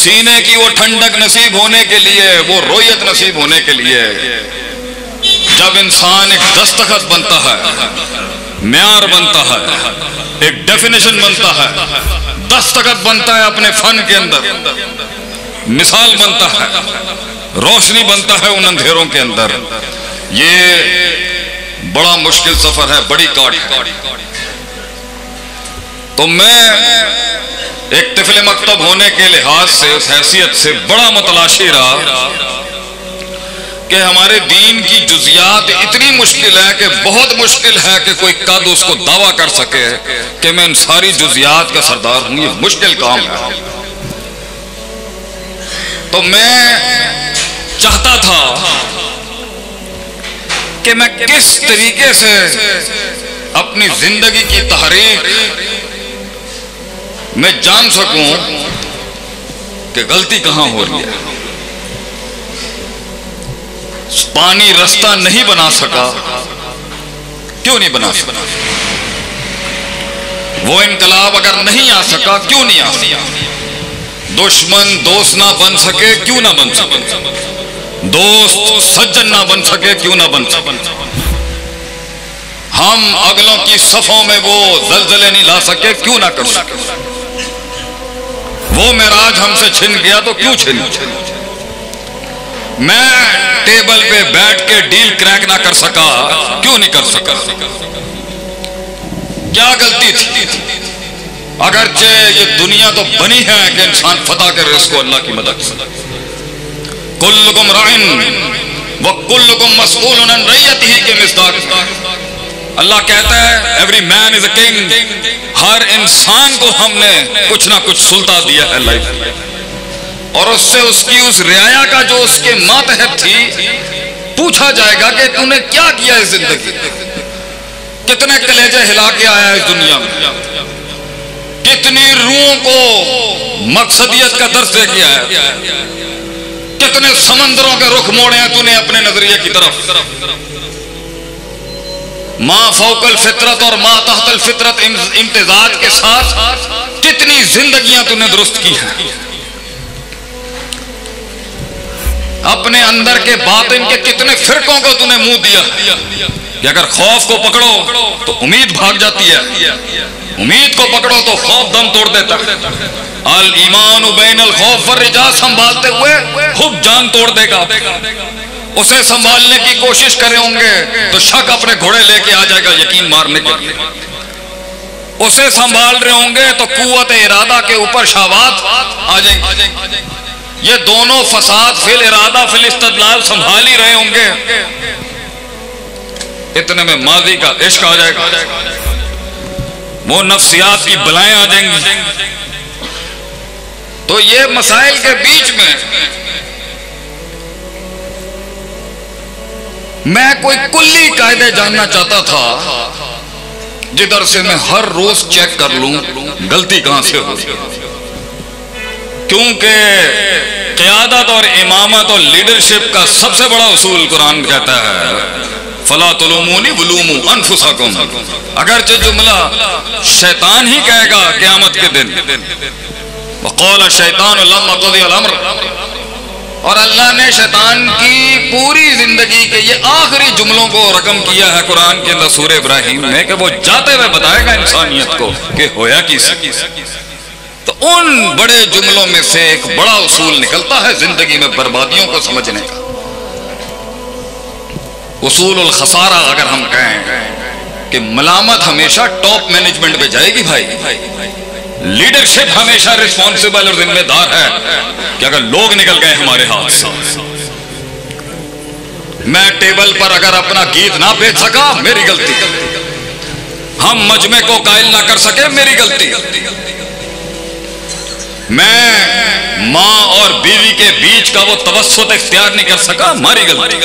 सीने की वो ठंडक नसीब होने के लिए, वो रोयत नसीब होने के लिए, जब इंसान एक दस्तखत बनता है, म्यार बनता है, एक डेफिनेशन बनता है, दस्तखत बनता है अपने फन के अंदर, मिसाल बनता है, रोशनी बनता है उन अंधेरों के अंदर। ये बड़ा मुश्किल सफ़र है, बड़ी काट तो मैं एक तिफल मकतब होने के लिहाज से, उस हैसियत से बड़ा मुतलाशी रहा कि हमारे दीन की जुजियात इतनी मुश्किल है कि बहुत मुश्किल है कि कोई कद उसको दावा कर सके कि मैं इन सारी जुजियात का सरदार हूँ, ये मुश्किल काम है। तो मैं चाहता था कि मैं किस तरीके से अपनी ज़िंदगी की तहरीक मैं जान सकूँ कि गलती कहाँ हो रही है। पानी रास्ता नहीं बना सका। क्यों नहीं बना सका? वो इनकलाब अगर नहीं आ सका, क्यों नहीं आ सका? दुश्मन दोस्त ना बन सके, क्यों ना बन सके? दोस्त सज्जन ना बन सके, क्यों ना बन सके? हम अगलों की सफों में वो जलजले नहीं ला सके, क्यों ना कर सके? वो मेराज हमसे छिन गया तो क्यों छिन? मैं टेबल पे बैठ के डील क्रैक ना कर सका, क्यों नहीं कर सका? क्या गलती थी? अगरचे ये दुनिया तो बनी है कि इंसान फतह करे इसको अल्लाह की मदद से। कुल्लुकुम राइन व कुल्लुकुम मसऊल रैयत ही के मिसदाक। अल्लाह कहता है every man is a king हर इंसान को हमने कुछ ना कुछ सुलता दिया है लाइफ और उससे उसकी उस रियाया का जो उसके मातहत थी, पूछा जाएगा कि तूने क्या किया इस ज़िंदगी कितने कलेजे हिला के आया इस दुनिया में? कितनी रूहों को मकसदियत का दर्ज दे किया है कितने समंदरों के रुख मोड़े हैं तूने अपने नज़रिए की तरफ़? माँ फौकल फितरत और माँ तहतल फितरत इम्तिजाज के साथ कितनी जिंदगियाँ तूने दुरुस्त की हैं। अपने अंदर के बातिन के कितने फिरकों को तूने मुँह दिया कि अगर खौफ को पकड़ो तो उम्मीद भाग जाती है। उम्मीद को पकड़ो तो खौफ दम तोड़ देता अल ईमान उबैन अल खौफ पर रिजा संभालते हुए खूब जान तोड़ देगा। उसे संभालने की कोशिश करे होंगे तो शक अपने घोड़े लेके आ जाएगा, यकीन मारने के लिए उसे संभाल रहे होंगे तो कुत इरादा के ऊपर शाबात आ जाएँगे। ये दोनों फसाद फिल इरादा फिल इस्तदलाल संभाल ही रहे होंगे। इतने में माजी का इश्क आ जाएगा। वो नफ्सियात की बलाएँ आ जाएँगी। तो ये मसाइल के बीच में मैं कोई कुल्ली कायदे जानना चाहता था। जिधर से मैं हर रोज चेक कर लूँ, गलती कहाँ से हो क्योंकि क्यादत और इमामत और लीडरशिप का सबसे बड़ा उसूल कुरान कहता है, फला तुलूमूनी अनफुसकुम। अगर जो जुमला, शैतान ही कहेगा, क्यामत के दिन। वकौल शैतान और अल्लाह ने शैतान की पूरी ज़िंदगी के ये आखिरी जुमलों को रकम किया है कुरान के अंदर सूर्य इब्राहिम में कि वो जाते हुए बताएगा इंसानियत को कि होया किस तो उन बड़े जुमलों में से एक बड़ा उसूल निकलता है ज़िंदगी में बर्बादियों को समझने का। उसूल खसारा अगर हम कहें कि मलामत हमेशा टॉप मैनेजमेंट पे जाएगी भाई भाई भाई। लीडरशिप हमेशा रिस्पॉन्सिबल और जिम्मेदार है कि अगर लोग निकल गए हमारे हाथ से। मैं टेबल पर अगर अपना गीत ना बेच सका, मेरी गलती। हम मजमे को कायल ना कर सके, मेरी गलती। मैं माँ और बीवी के बीच का वो तवसत इख्तियार नहीं कर सका हमारी गलती।